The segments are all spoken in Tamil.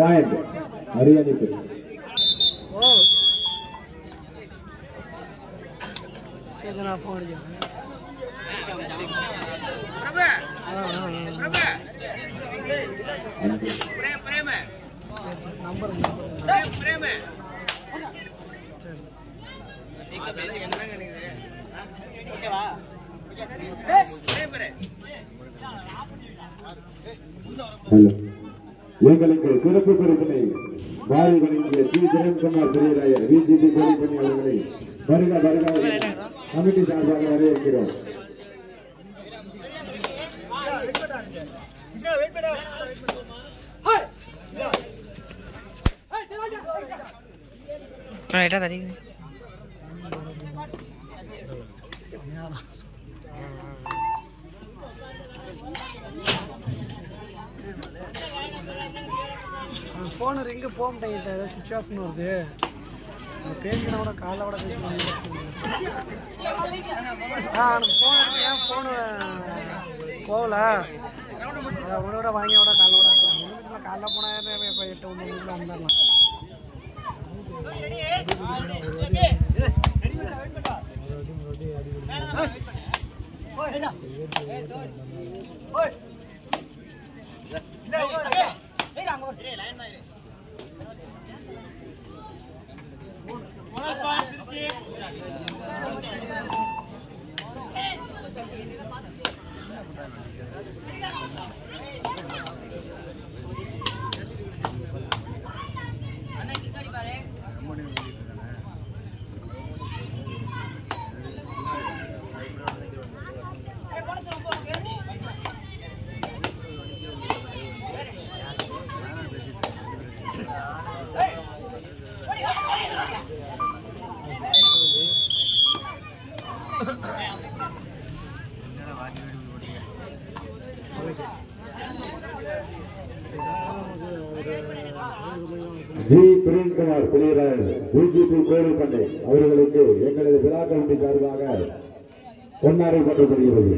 அடிக்கிறேன் நம்பர் நம்பர் ஹலோ. எங்களுக்கு சிறப்பு பரிசனை வாரி வழங்கிய ஜி கிரண்குமார் பெரியராயர் பிஜேபி கோடி பணியாளர்களை வருக வருக கமிட்டி சார்பாக வரவேற்கிறோம் No, era Darío. Phone ring போக மாட்டேங்கிட்ட ஏதோ சுவிச் ஆஃப்னு வருது நான் பேசினா கூட காலைல கூட பேச ஆ எனக்கு ஃபோன் ஏன் ஃபோனு போகல அதை உன்னோட வாங்கி விட காலைல கூட ஒன்றும் காலைல போனால் இப்போ எட்டு ஒன்று மணிக்கு வந்துடலாம் Thank you. ஜி பிரேம்குமார் பெரியராயர் பிஜேபி கோவில்பண்டை அவர்களுக்கு எங்களது விழா கமிட்டி சார்பாக பொன்னாரை போட்டப்படுகிறது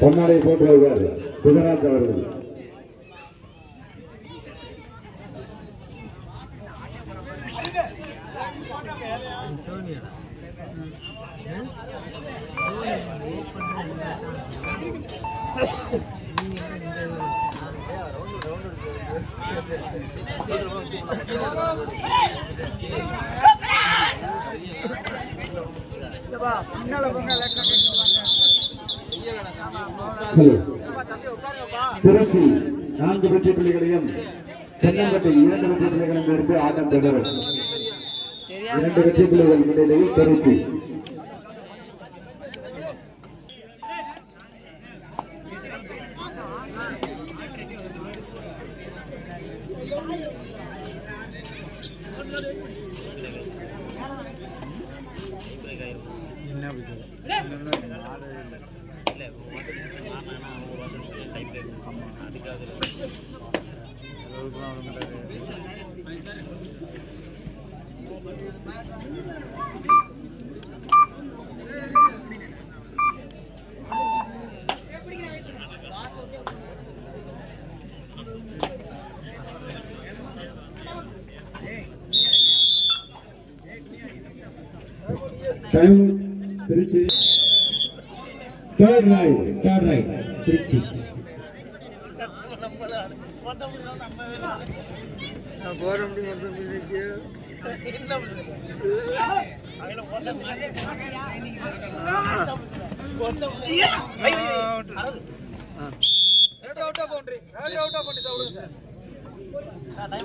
பொன்னாடை போட்டுள்ளவர் சிவராஜ் அவர்கள். திருச்சி நான்கு வெற்றி புள்ளிகளையும் சென்னம்பட்டி இரண்டு வெற்றி புள்ளிகளையும் இருந்து ஆட்டம் தொடரும் இரண்டு வெற்றி புள்ளிகள் முன்னிலையில் Trichy. Time Trichy third right third right Trichy out of boundary out of boundary sir time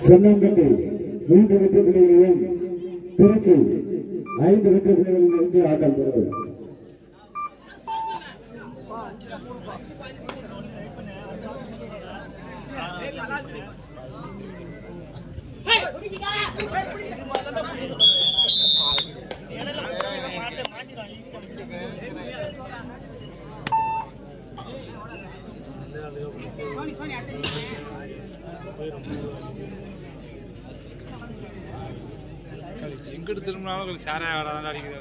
Chennampatti மூன்று வெற்றி புள்ளிகளிலும் திருச்சி ஐந்து வெற்றி புள்ளிகளிலிருந்து ஆட்டம் பெறுவது எங்கிட்டு திரும்பினாலும் உங்களுக்கு சாராய ஆடை தான் அடிக்குது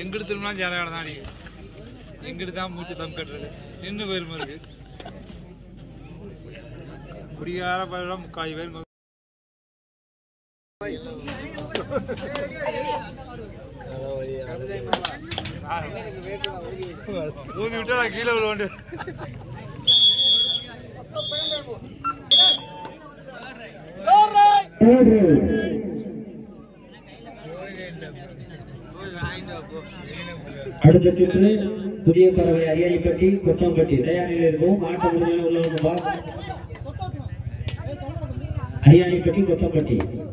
எங்கிட்டு திரும்பினாலும் சாராய ஆடை தான் அடிக்குது. எங்கிட்டு தான் மூச்சு தம் கட்டுறது. நின்று போயிருமா இருக்கு குடிகார பயிலாம் முக்காய் பேர் ஊதி விட்டா நான் கீழே விழுவாண்டு. அடுத்த சுற்று புதிய பறவை அரியாணிப்பட்டி கொத்தம்பட்டி தயாரில் இருக்கும் ஆட்ட முடிஞ்ச உள்ளவங்க வா அரியாணிப்பட்டி கொத்தம்பட்டி ஏய்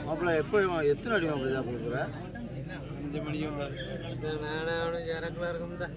மாப்பிள்ள எப்போ எத்தனை அடி மாப்பிள்ள சாப்பிட போகிற அஞ்சு மணிக்கு வேணாம் அவனுக்கு இறக்கலாம் இருக்கும்தான்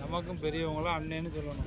நமக்கும் பெரியவங்களாம் அண்ணன்னு சொல்லணும்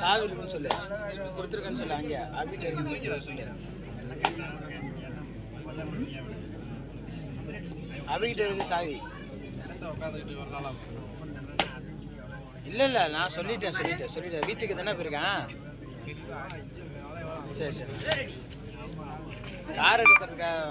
சாவி இருக்குன்னு சொல்லு. கொடுத்துருக்கேன்னு சொல்லு அங்கே. ஆபிட்ட இருக்கு சொல்லு சாவி இல்ல இல்ல நான் சொல்லிட்டேன் சொல்லிட்டேன் சொல்லிட்டேன். வீட்டுக்கு தானே போயிருக்கேன். சரி சரி. கார் எடுக்கிறதுக்காக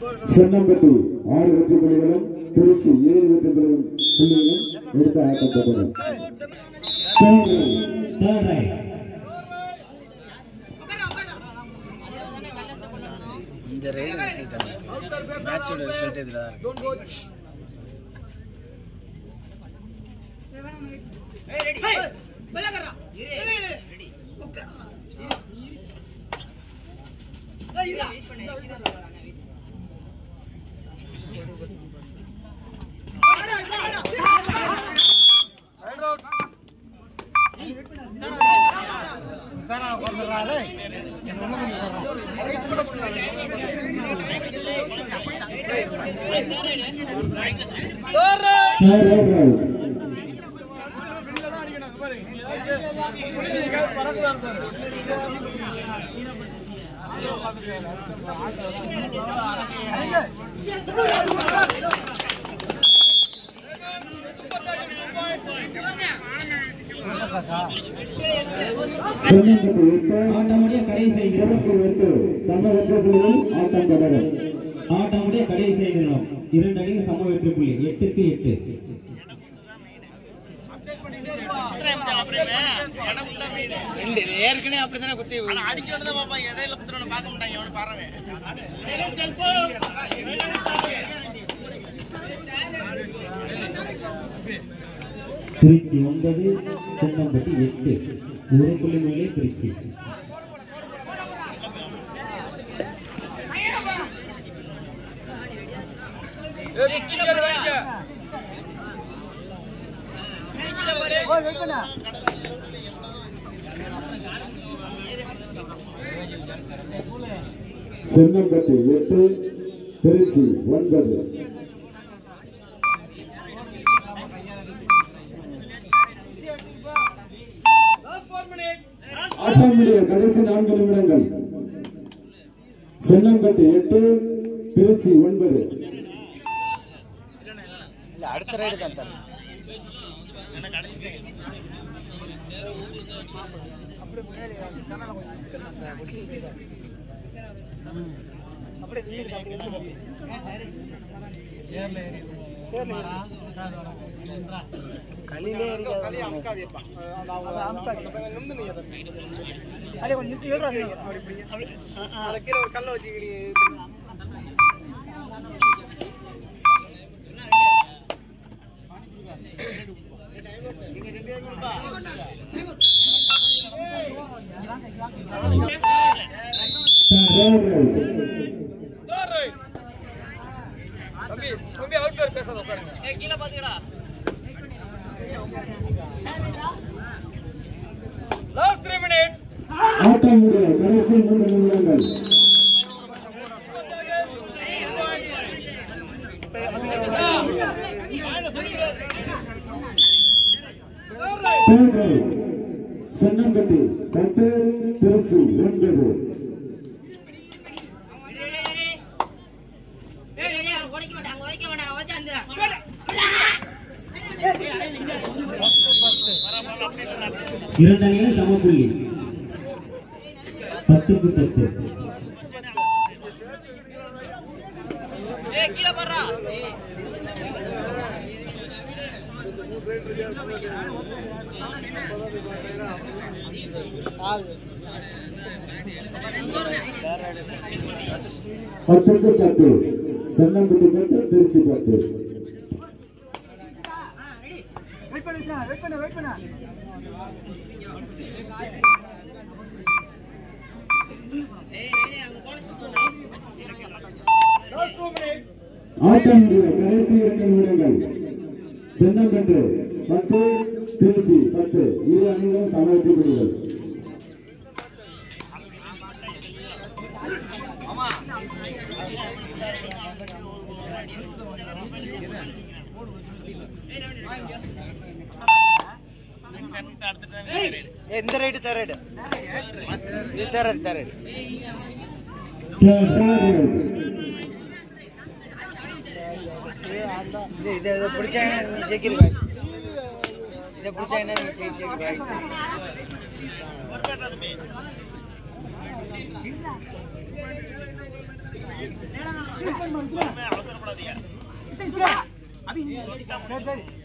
போயிருக்காங்க சென்னம்பட்டி ஆறு வெற்றி புள்ளிகளும் திருச்சி ஏழு வெற்றி புள்ளிகளும் புள்ளிகளும் எடுத்து ஆட்டப்பட்டனர் ரிசல்ட் இதில் தான் இருக்கு. Third ஆட்டமுடைய கடைசி திருச்சி எட்டு சம ஆட்டம் தொடரும். ஆட்டமுடைய கடைசி இரண்டு அணிகள் சம வெற்றி புள்ளி எட்டுக்கு எட்டு. ஏற்கனவே அப்படி தானே குத்தி அடிக்க வேண்டியதான் பாப்பா இடையில குத்துறவன பார்க்க மாட்டாங்க அவனு பாருங்க. திருச்சி ஒன்பது சென்னம்பட்டி எட்டு. ஒரு புள்ளி மேலே திருச்சி. சென்னம்பட்டி எட்டு திருச்சி ஒன்பது. ஆட்டமுடைய கடைசி நான்கு நிமிடங்கள். சென்னம்பட்டி எட்டு திருச்சி ஒன்பது. அடுத்த ரைடு தான் தரேன். அடே கொஞ்சம் கல்லை வச்சுக்கிடி தம்பி அவுட் பேர் பேசாத உட்காருங்க. கீழே பாத்துக்கடா. லாஸ்ட் த்ரீ மினிட்ஸ் கடைசி நிமிடங்கள். சென்னம்பட்டி பத்து திருச்சி ஒன்பது. உடைக்க மாட்டாங்க உடைக்க மாட்டாங்க உடைச்சாந்துடா இரண்டு அணிகள் சம புள்ளி பத்துக்கு பத்து. ஏய் கீழே போடுறா. பத்துக்கு பத்து. சென்னம்பட்டி பெற்று திருச்சி பெற்று வெயிட் கடைசி இரண்டு நிமிடங்கள். சென்னம்பட்டு பத்து திருச்சி பத்து. இரு அணிகளும் சமவெற்றி இந்த ரைடு தர ரைடு இது தர தர ரைடு இது இதை பிடிச்சாங்க நீ ஜெயிக்கிறீங்க இதை பிடிச்சாங்க நீ ஜெயி ஜெயிக்கிறீங்க Third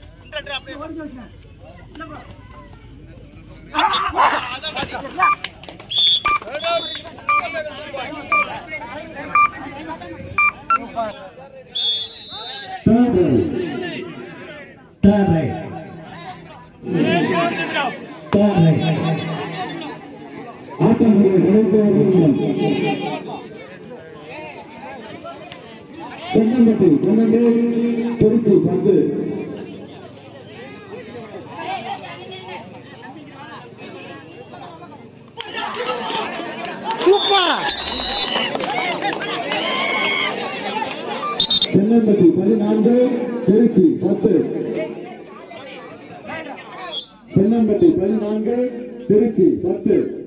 செங்கம்பட்டி பொன்னம்பேரி திருச்சி பந்து சென்னம்பட்டி பதினான்கு திருச்சி பத்து. சென்னம்பட்டி பதினான்கு திருச்சி பத்து.